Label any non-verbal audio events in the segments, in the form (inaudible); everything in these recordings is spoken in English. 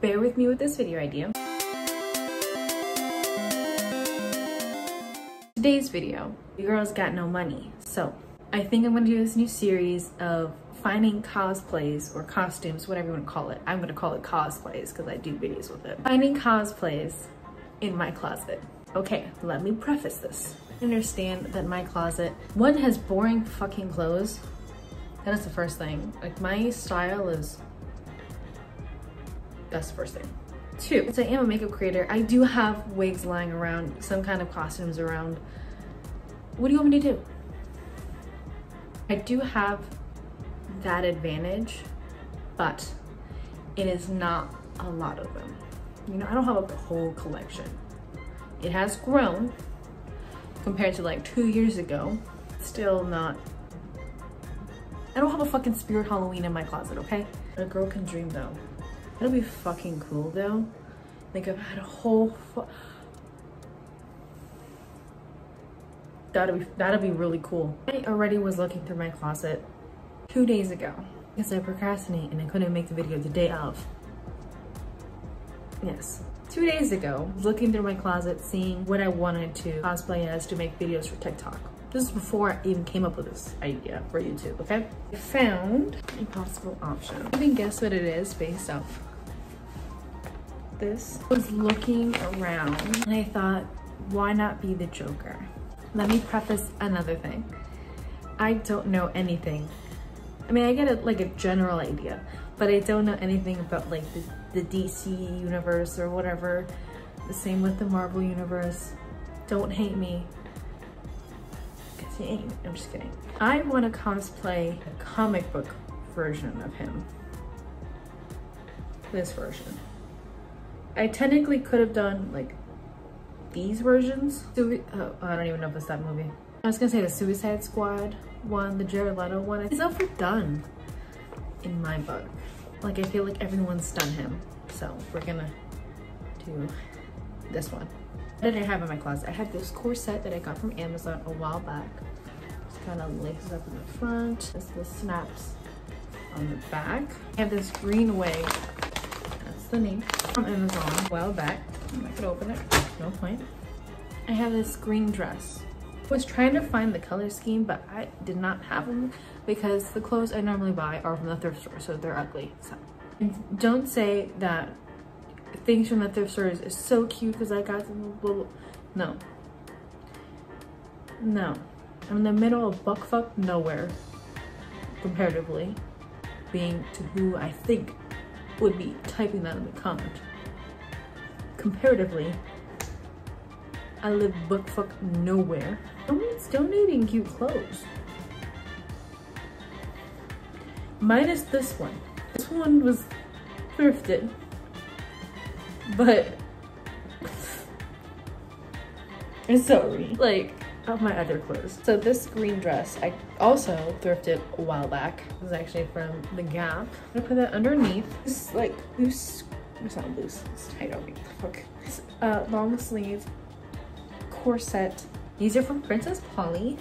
bear with me with this video idea. Today's video, the girls got no money. So I think I'm gonna do this new series of finding cosplays or costumes, whatever you wanna call it. I'm gonna call it cosplays because I do videos with it. Finding cosplays in my closet. Okay, let me preface this. Understand that my closet, one has boring fucking clothes. That is the first thing. Like my style is, that's the first thing. Two, since I am a makeup creator, I do have wigs lying around, some kind of costumes around. What do you want me to do? I do have that advantage, but it is not a lot of them. You know, I don't have a whole collection. It has grown compared to like two years ago. Still not, I don't have a fucking spirit Halloween in my closet, okay? A girl can dream though. That'll be fucking cool though. Like I've had a whole, that'll be, that'll be really cool. I already was looking through my closet two days ago because I procrastinate and I couldn't make the video the day of. Yes, two days ago, looking through my closet, seeing what I wanted to cosplay as to make videos for TikTok. This is before I even came up with this idea for YouTube, okay? I found a possible option. You can guess what it is based off this. I was looking around and I thought, why not be the Joker? Let me preface another thing. I don't know anything. I mean, I get a, like a general idea, but I don't know anything about like the, the DC universe or whatever. The same with the Marvel universe. Don't hate me. I'm just kidding. I want to cosplay a comic book version of him. This version. I technically could have done like these versions. Oh, I don't even know if it's that movie. I was gonna say the Suicide Squad one, the Jared Leto one. It's overdone in my book. Like I feel like everyone's done him. So we're gonna do this one. What did I have in my closet? I had this corset that I got from Amazon a while back. Just kind of laces up in the front. This the snaps on the back. I have this green wig. The name from Amazon a while back. I could open it, no point. I have this green dress. I was trying to find the color scheme, but I did not have them because the clothes I normally buy are from the thrift store, so they're ugly. So don't say that things from the thrift stores is so cute because I got them little, no. No. I'm in the middle of buckfuck nowhere, comparatively, being to who I think would be typing that in the comment. Comparatively, I live buckfuck nowhere. Someone's donating cute clothes. Minus this one. This one was thrifted, but (laughs) I'm sorry. Like, of my other clothes. So this green dress, I also thrifted a while back. It was actually from The Gap. I'm gonna put that underneath. This is like loose, it's not loose, it's tight on me, fuck. This uh, long sleeve corset. These are from Princess Polly.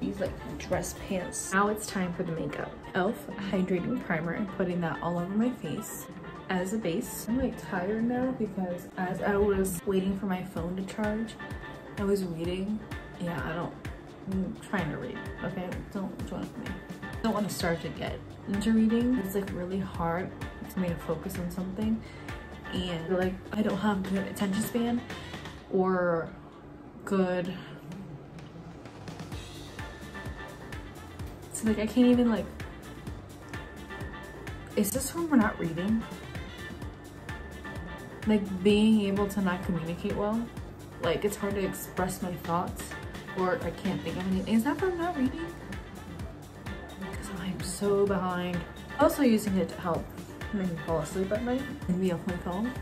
These like dress pants. Now it's time for the makeup. e.l.f. hydrating primer and putting that all over my face as a base. I'm like tired now because as I was waiting for my phone to charge, I was reading. Yeah, I don't, I'm trying to read, okay? Don't join me. I don't want to start to get into reading. It's like really hard for me to focus on something and like I don't have good attention span or good so like I can't even like is this when we're not reading like being able to not communicate well like it's hard to express my thoughts or I can't think of anything is that from not reading because I'm so behind also using it to help me fall asleep at night and be off my phone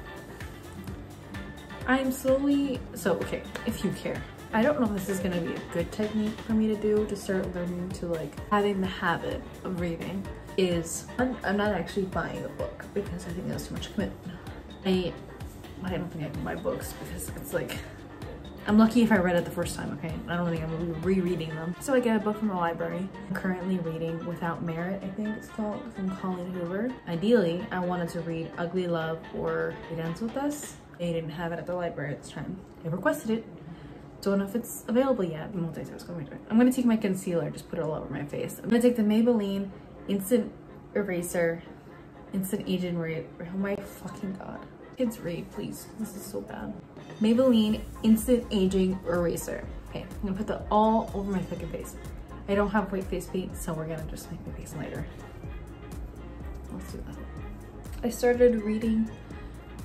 I'm slowly, so okay, if you care. I don't know if this is gonna be a good technique for me to do to start learning to like having the habit of reading is, I'm, I'm not actually buying a book because I think that's too much commitment. I, I don't think I can buy books because it's like, I'm lucky if I read it the first time, okay? I don't think I'm gonna be rereading them. So I get a book from the library. I'm currently reading Without Merit, I think it's called, from Colleen Hoover. Ideally, I wanted to read Ugly Love or It Ends With Us. They didn't have it at the library at this time. I requested it. Don't know if it's available yet. Multitask, oh I'm gonna take my concealer, just put it all over my face. I'm gonna take the Maybelline Instant Eraser, Instant Agent Ray. Oh my fucking god. Kids read, please. This is so bad. Maybelline Instant Aging Eraser. Okay, I'm gonna put that all over my fucking face. I don't have white face paint, so we're gonna just make my face lighter. Let's do that. I started reading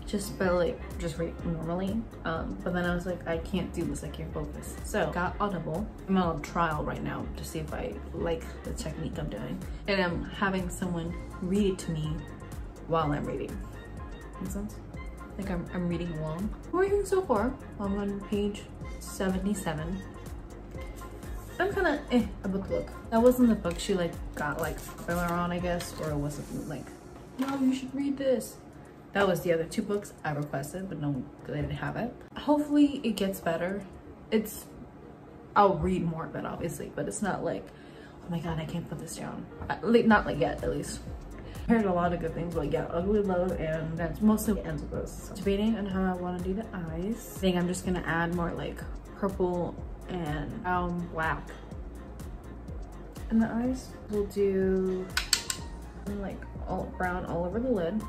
just by like, just read normally. Um, but then I was like, I can't do this, I can't focus. So got Audible. I'm on a trial right now to see if I like the technique I'm doing. And I'm having someone read it to me while I'm reading. Make sense? Like I'm, I'm reading along. What are you doing so far? I'm on page 77. I'm kind of eh about the book. That wasn't the book she like got like filler on, I guess, or it wasn't like, no, you should read this. That was the other two books I requested, but no, they didn't have it. Hopefully it gets better. It's, I'll read more of it obviously, but it's not like, oh my God, I can't put this down. Like, not like yet, at least heard a lot of good things, but yeah, Ugly Love, and that's mostly ends with this. Debating on how I want to do the eyes. I think I'm just gonna add more like purple and brown black in the eyes. We'll do like all brown all over the lid.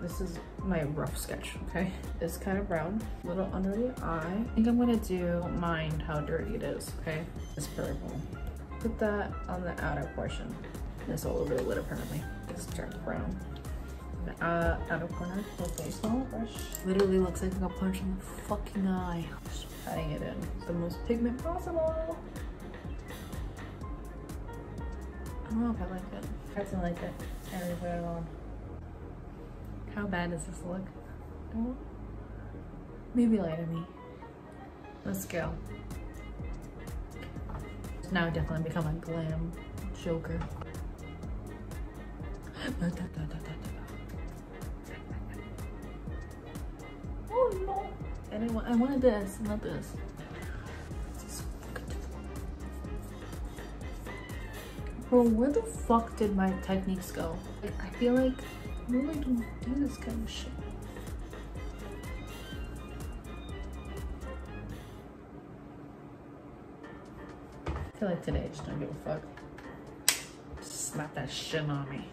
This is my rough sketch, okay? It's kind of brown, a little under the eye. I think I'm gonna do mind how dirty it is, okay? It's purple. Put that on the outer portion. It's all over the lid apparently. It's turned brown. Uh, outer corner, okay, small brush. Literally looks like I got punched in the fucking eye. Just patting it in. The most pigment possible. I don't know if I like it. I don't like it. I really put it on. How bad does this look? Oh. Maybe lie to me. Let's go. Now I definitely become a glam joker. Oh no! I didn't want, I wanted this, not this. Bro, where the fuck did my techniques go? I feel like I really don't do this kind of shit. I feel like today I just don't give a fuck. Just slap that shit on me.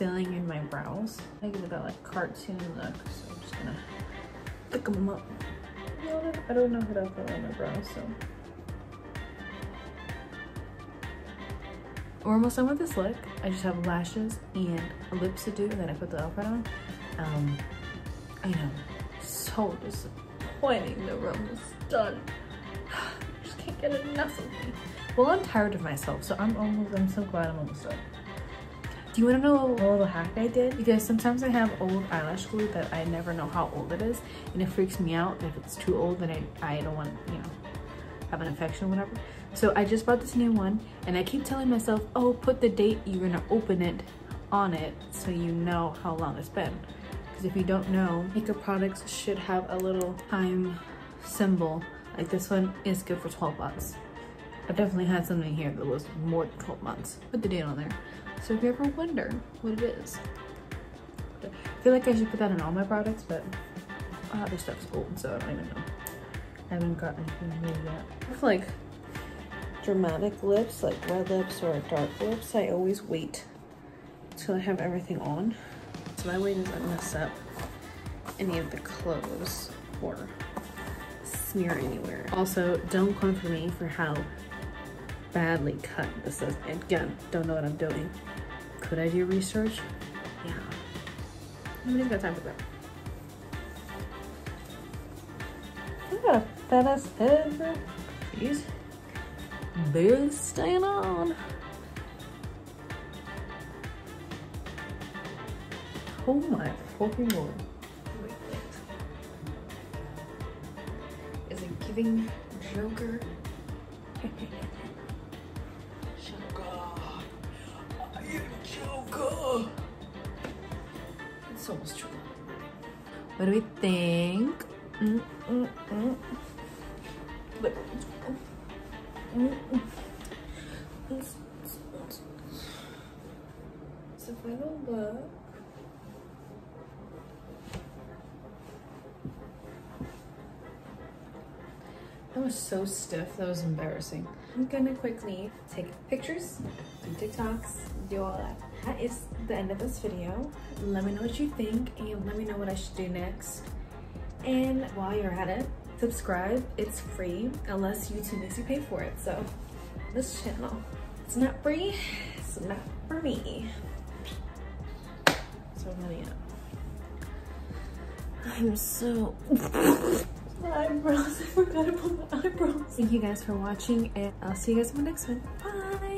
Filling in my brows. I give it that like cartoon look, so I'm just gonna pick them up. I don't know how to fill in my brows, so. We're almost done with this look. I just have lashes and lips to do, and then I put the outfit on. Um, I know, so disappointing the room is done. (sighs) I just can't get enough of me. Well, I'm tired of myself, so I'm almost, I'm so glad I'm almost done. Do you want to know a little hack I did? Because sometimes I have old eyelash glue that I never know how old it is, and it freaks me out. If it's too old, then I, I don't want to, you know, have an infection or whatever. So I just bought this new one, and I keep telling myself, oh, put the date you're gonna open it on it so you know how long it's been. Because if you don't know, makeup products should have a little time symbol. Like this one is good for 12 months. I definitely had something here that was more than 12 months. Put the date on there. So if you ever wonder what it is, I feel like I should put that in all my products, but uh, this stuff's old, so I don't even know. I haven't got anything new yet. With like dramatic lips, like red lips or dark lips, I always wait until I have everything on. So that way it doesn't mess up any of the clothes or smear anywhere. Also, don't come for me for how badly cut this is. Again, don't know what I'm doing. Could I do research? Yeah. Nobody's got time for that. I got a ass head. Jeez. Barely staying on. Oh my fucking lord. Wait, wait. Is it giving Joker? (laughs) It's almost true. What do we think? Mm, mm, mm. But, mm, mm. It's the final look. That was so stiff. That was embarrassing. I'm gonna quickly take pictures, do TikToks, do all that. That is the end of this video. Let me know what you think and let me know what I should do next. And while you're at it, subscribe. It's free unless YouTube makes you pay for it. So this channel, it's not free. It's not for me. So up. I'm so (laughs) my eyebrows. I forgot about my eyebrows. Thank you guys for watching and I'll see you guys in the next one. Bye.